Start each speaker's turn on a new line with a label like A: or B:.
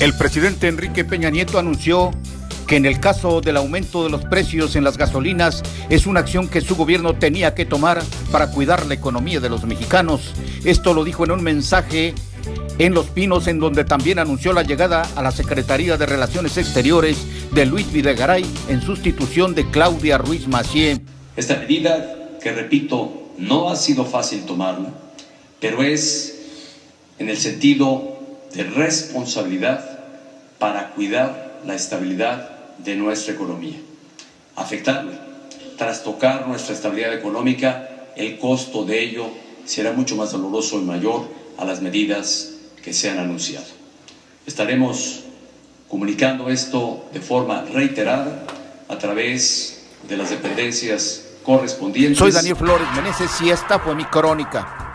A: El presidente Enrique Peña Nieto anunció que en el caso del aumento de los precios en las gasolinas es una acción que su gobierno tenía que tomar para cuidar la economía de los mexicanos. Esto lo dijo en un mensaje en Los Pinos, en donde también anunció la llegada a la Secretaría de Relaciones Exteriores de Luis Videgaray en sustitución de Claudia Ruiz Macié.
B: Esta medida, que repito, no ha sido fácil tomarla, pero es en el sentido de responsabilidad para cuidar la estabilidad de nuestra economía. Afectarle, trastocar nuestra estabilidad económica, el costo de ello será mucho más doloroso y mayor a las medidas que se han anunciado. Estaremos comunicando esto de forma reiterada a través de las dependencias correspondientes.
A: Soy Daniel Flores Meneses y esta fue mi crónica.